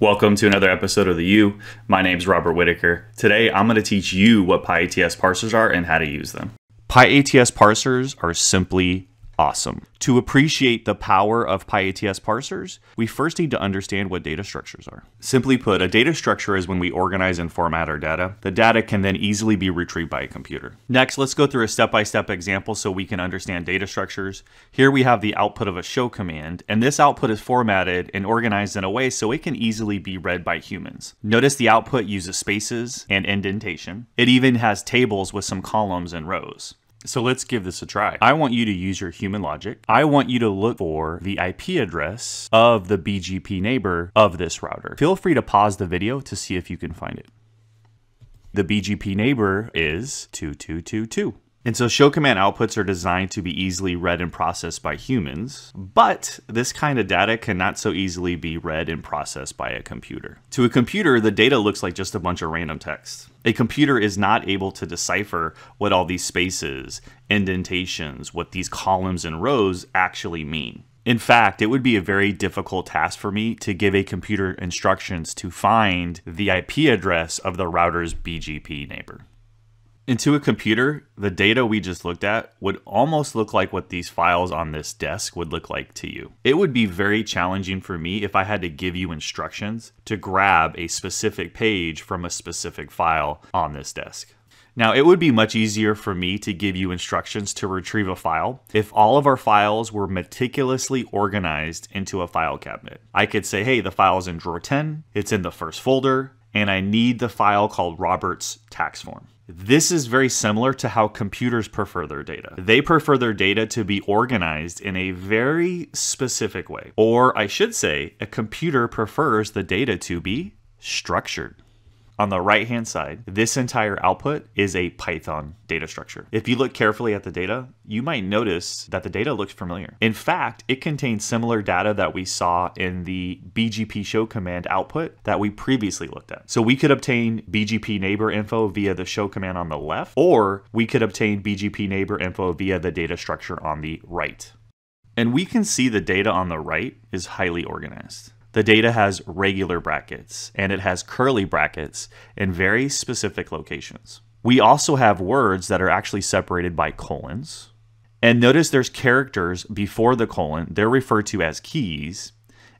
Welcome to another episode of The U. My name is Robert Whitaker. Today I'm going to teach you what PyATS parsers are and how to use them. PyATS parsers are simply awesome. To appreciate the power of PyATS parsers, we first need to understand what data structures are. Simply put, a data structure is when we organize and format our data. The data can then easily be retrieved by a computer. Next, let's go through a step-by-step -step example so we can understand data structures. Here we have the output of a show command, and this output is formatted and organized in a way so it can easily be read by humans. Notice the output uses spaces and indentation. It even has tables with some columns and rows. So let's give this a try. I want you to use your human logic. I want you to look for the IP address of the BGP neighbor of this router. Feel free to pause the video to see if you can find it. The BGP neighbor is 2222. And so show command outputs are designed to be easily read and processed by humans, but this kind of data cannot so easily be read and processed by a computer. To a computer, the data looks like just a bunch of random text. A computer is not able to decipher what all these spaces, indentations, what these columns and rows actually mean. In fact, it would be a very difficult task for me to give a computer instructions to find the IP address of the router's BGP neighbor. Into a computer, the data we just looked at would almost look like what these files on this desk would look like to you. It would be very challenging for me if I had to give you instructions to grab a specific page from a specific file on this desk. Now, it would be much easier for me to give you instructions to retrieve a file if all of our files were meticulously organized into a file cabinet. I could say, hey, the file's in drawer 10, it's in the first folder, and I need the file called Robert's tax form. This is very similar to how computers prefer their data. They prefer their data to be organized in a very specific way. Or I should say, a computer prefers the data to be structured on the right hand side, this entire output is a Python data structure. If you look carefully at the data, you might notice that the data looks familiar. In fact, it contains similar data that we saw in the BGP show command output that we previously looked at. So we could obtain BGP neighbor info via the show command on the left, or we could obtain BGP neighbor info via the data structure on the right. And we can see the data on the right is highly organized. The data has regular brackets and it has curly brackets in very specific locations. We also have words that are actually separated by colons. And notice there's characters before the colon, they're referred to as keys.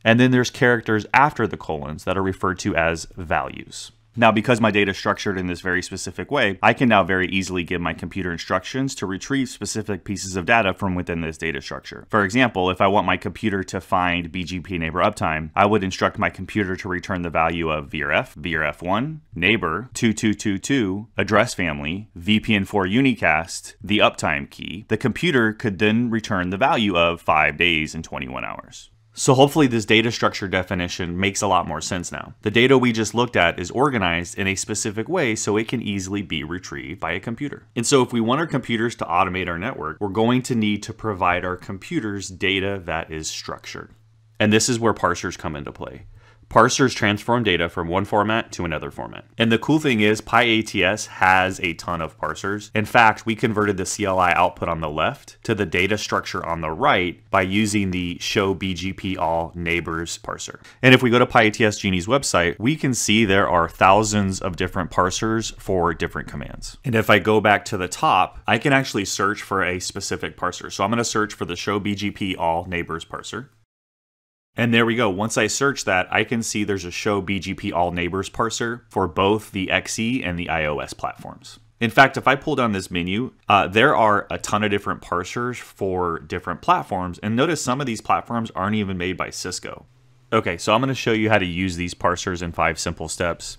And then there's characters after the colons that are referred to as values. Now, because my data is structured in this very specific way, I can now very easily give my computer instructions to retrieve specific pieces of data from within this data structure. For example, if I want my computer to find BGP neighbor uptime, I would instruct my computer to return the value of VRF, VRF1, neighbor, 2222, address family, VPN4 unicast, the uptime key. The computer could then return the value of 5 days and 21 hours. So hopefully this data structure definition makes a lot more sense now. The data we just looked at is organized in a specific way so it can easily be retrieved by a computer. And so if we want our computers to automate our network, we're going to need to provide our computers data that is structured. And this is where parsers come into play. Parsers transform data from one format to another format. And the cool thing is PyATS has a ton of parsers. In fact, we converted the CLI output on the left to the data structure on the right by using the show BGP all neighbors parser. And if we go to PyATS Genie's website, we can see there are thousands of different parsers for different commands. And if I go back to the top, I can actually search for a specific parser. So I'm going to search for the show BGP all neighbors parser. And there we go. Once I search that, I can see there's a show BGP all neighbors parser for both the XE and the IOS platforms. In fact, if I pull down this menu, uh, there are a ton of different parsers for different platforms. And notice some of these platforms aren't even made by Cisco. Okay, so I'm going to show you how to use these parsers in five simple steps.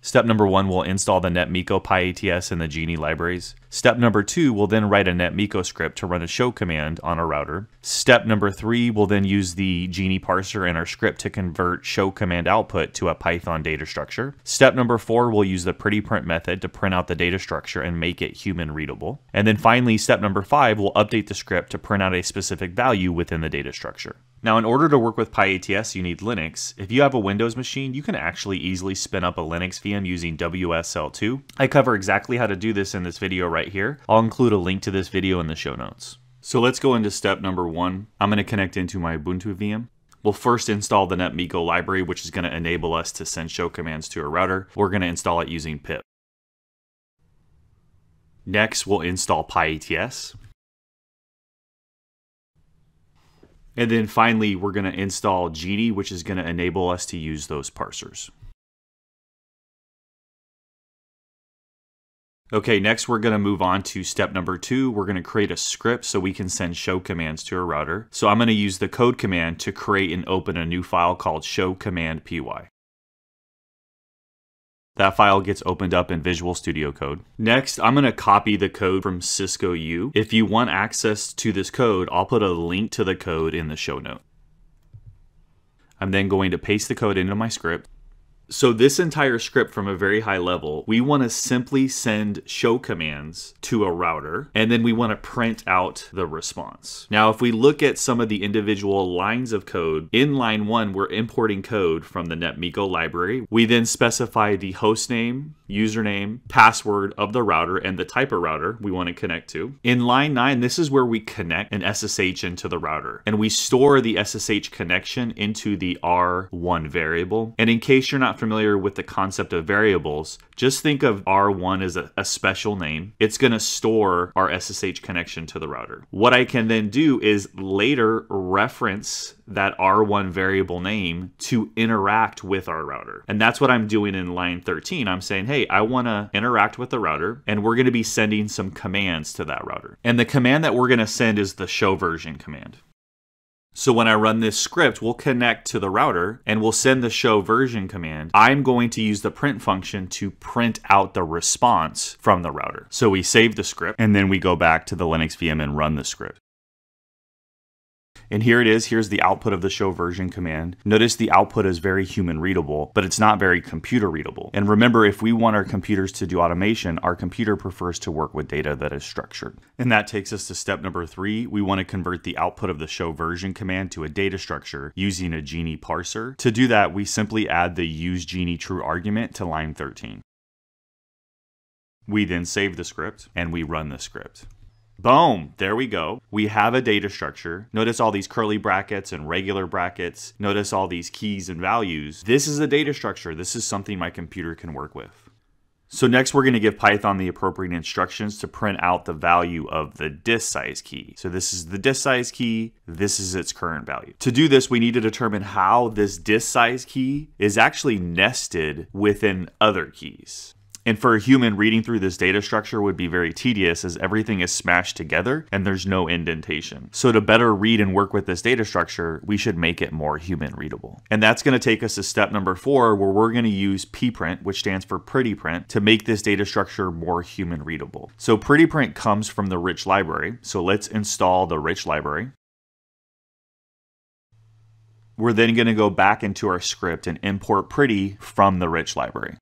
Step number one will install the NetMiko PyATS and the Genie libraries. Step number two will then write a NetMiko script to run a show command on a router. Step number three will then use the Genie parser in our script to convert show command output to a Python data structure. Step number four will use the pretty print method to print out the data structure and make it human readable. And then finally, step number five will update the script to print out a specific value within the data structure. Now, in order to work with PyATS, you need Linux. If you have a Windows machine, you can actually easily spin up a Linux VM using WSL2. I cover exactly how to do this in this video right here. I'll include a link to this video in the show notes. So let's go into step number one. I'm going to connect into my Ubuntu VM. We'll first install the NetMiko library, which is going to enable us to send show commands to a router. We're going to install it using pip. Next, we'll install PyATS. And then finally, we're going to install Genie, which is going to enable us to use those parsers. Okay, next we're going to move on to step number two. We're going to create a script so we can send show commands to a router. So I'm going to use the code command to create and open a new file called show command py. That file gets opened up in Visual Studio Code. Next, I'm going to copy the code from Cisco U. If you want access to this code, I'll put a link to the code in the show note. I'm then going to paste the code into my script. So this entire script from a very high level, we want to simply send show commands to a router, and then we want to print out the response. Now, if we look at some of the individual lines of code, in line one, we're importing code from the NetMiko library. We then specify the host name, username, password of the router, and the type of router we want to connect to. In line nine, this is where we connect an SSH into the router, and we store the SSH connection into the R1 variable. And in case you're not familiar with the concept of variables, just think of R1 as a, a special name. It's going to store our SSH connection to the router. What I can then do is later reference that R1 variable name to interact with our router. And that's what I'm doing in line 13. I'm saying, hey, I want to interact with the router, and we're going to be sending some commands to that router. And the command that we're going to send is the show version command. So when I run this script, we'll connect to the router and we'll send the show version command. I'm going to use the print function to print out the response from the router. So we save the script and then we go back to the Linux VM and run the script. And here it is. Here's the output of the show version command. Notice the output is very human readable, but it's not very computer readable. And remember, if we want our computers to do automation, our computer prefers to work with data that is structured. And that takes us to step number three. We want to convert the output of the show version command to a data structure using a Genie parser. To do that, we simply add the use Genie true argument to line 13. We then save the script and we run the script. Boom, there we go. We have a data structure. Notice all these curly brackets and regular brackets. Notice all these keys and values. This is a data structure. This is something my computer can work with. So next we're going to give Python the appropriate instructions to print out the value of the disk size key. So this is the disk size key, this is its current value. To do this, we need to determine how this disk size key is actually nested within other keys. And for a human, reading through this data structure would be very tedious as everything is smashed together and there's no indentation. So to better read and work with this data structure, we should make it more human readable. And that's going to take us to step number four, where we're going to use pprint, which stands for pretty print, to make this data structure more human readable. So pretty print comes from the rich library. So let's install the rich library. We're then going to go back into our script and import pretty from the rich library.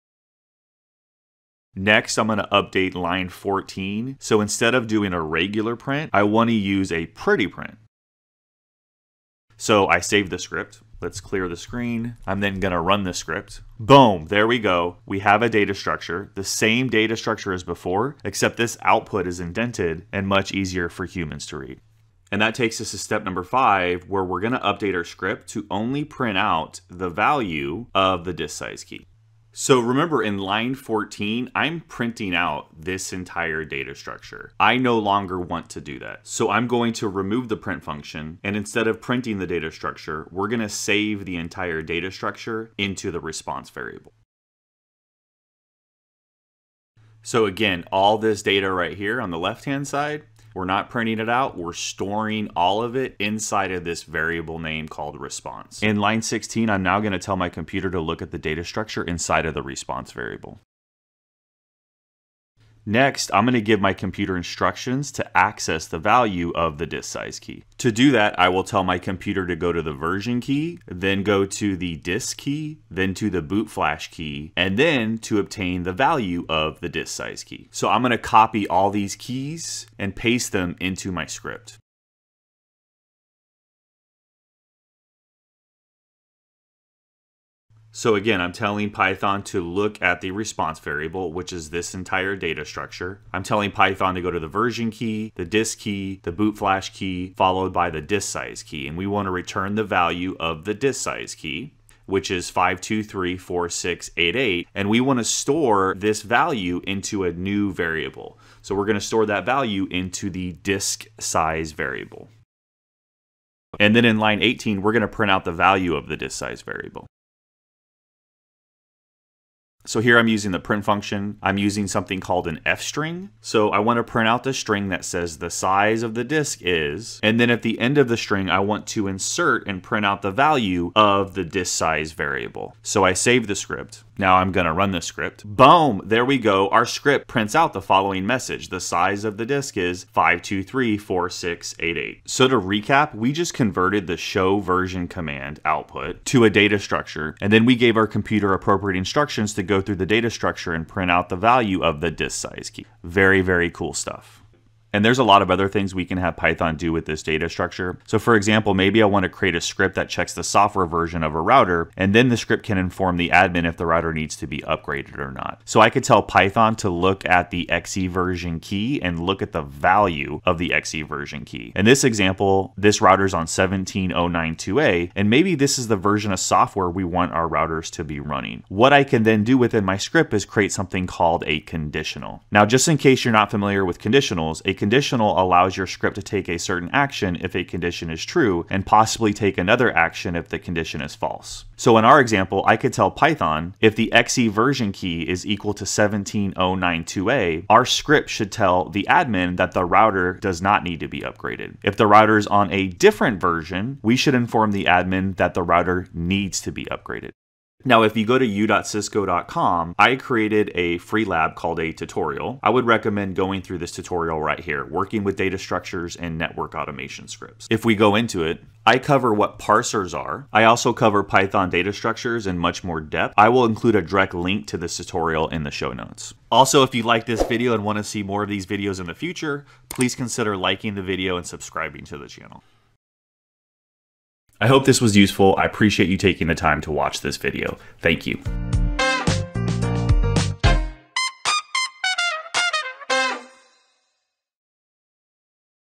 Next, I'm going to update line 14. So instead of doing a regular print, I want to use a pretty print. So I save the script. Let's clear the screen. I'm then going to run the script. Boom, there we go. We have a data structure, the same data structure as before, except this output is indented and much easier for humans to read. And that takes us to step number five, where we're going to update our script to only print out the value of the disk size key. So remember in line 14, I'm printing out this entire data structure. I no longer want to do that. So I'm going to remove the print function and instead of printing the data structure, we're gonna save the entire data structure into the response variable. So again, all this data right here on the left-hand side, we're not printing it out. We're storing all of it inside of this variable name called response. In line 16, I'm now going to tell my computer to look at the data structure inside of the response variable. Next, I'm going to give my computer instructions to access the value of the disk size key. To do that, I will tell my computer to go to the version key, then go to the disk key, then to the boot flash key, and then to obtain the value of the disk size key. So I'm going to copy all these keys and paste them into my script. So again, I'm telling Python to look at the response variable, which is this entire data structure. I'm telling Python to go to the version key, the disk key, the boot flash key, followed by the disk size key. And we want to return the value of the disk size key which is 5234688 and we want to store this value into a new variable. So we're going to store that value into the disk size variable. And then in line 18, we're going to print out the value of the disk size variable. So here I'm using the print function. I'm using something called an f string. So I want to print out the string that says the size of the disk is, and then at the end of the string, I want to insert and print out the value of the disk size variable. So I save the script. Now I'm going to run the script. Boom, there we go. Our script prints out the following message. The size of the disk is 5234688. So to recap, we just converted the show version command output to a data structure, and then we gave our computer appropriate instructions to go go through the data structure and print out the value of the disk size key. Very, very cool stuff. And there's a lot of other things we can have Python do with this data structure. So for example, maybe I want to create a script that checks the software version of a router, and then the script can inform the admin if the router needs to be upgraded or not. So I could tell Python to look at the XE version key and look at the value of the XE version key. In this example, this router's on 17092A, and maybe this is the version of software we want our routers to be running. What I can then do within my script is create something called a conditional. Now, just in case you're not familiar with conditionals, a conditional allows your script to take a certain action if a condition is true and possibly take another action if the condition is false. So in our example, I could tell Python if the XE version key is equal to 17092A, our script should tell the admin that the router does not need to be upgraded. If the router is on a different version, we should inform the admin that the router needs to be upgraded. Now, if you go to u.cisco.com, I created a free lab called a tutorial. I would recommend going through this tutorial right here, working with data structures and network automation scripts. If we go into it, I cover what parsers are. I also cover Python data structures in much more depth. I will include a direct link to this tutorial in the show notes. Also, if you like this video and want to see more of these videos in the future, please consider liking the video and subscribing to the channel. I hope this was useful. I appreciate you taking the time to watch this video. Thank you.